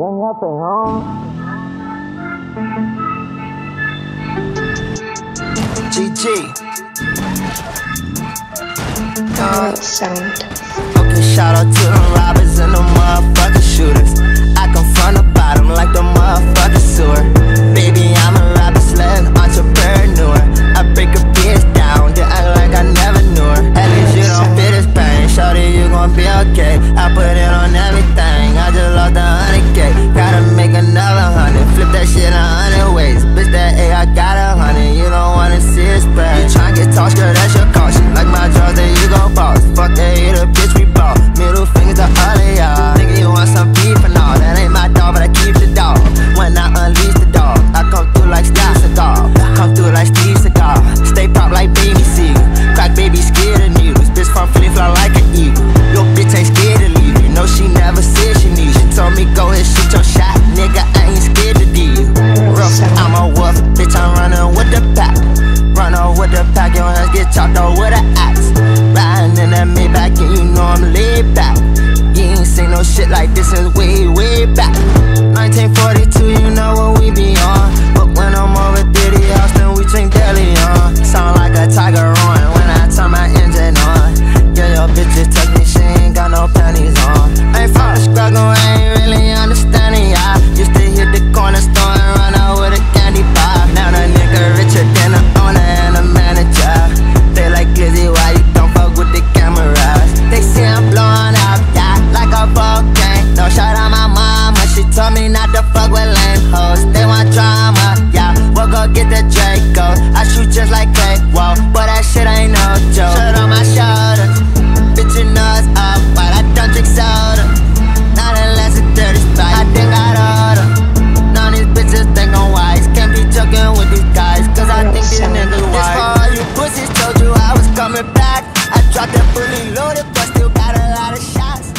Bring nothing home. GG. God sound. Fucking shout out to the robbers and the motherfucking shooters. Chopped off with an axe. Riding in that Maybach, and you know I'm laid back. You ain't seen no shit like this since way, way back. 1942, you know what we be on. fuck with lame hoes, they want drama, yeah. We'll go get the Draco. I shoot just like Klay, whoa, but that shit ain't no joke. Shirt on my shoulder, bitch, you know it's up, but I don't drink soda. Not unless it's dirty spot. I think I'd order. None of these bitches think I'm wise. Can't be joking with these guys, cause I think these niggas wise. This for all you pussies told you I was coming back. I dropped that fully loaded, but still got a lot of shots.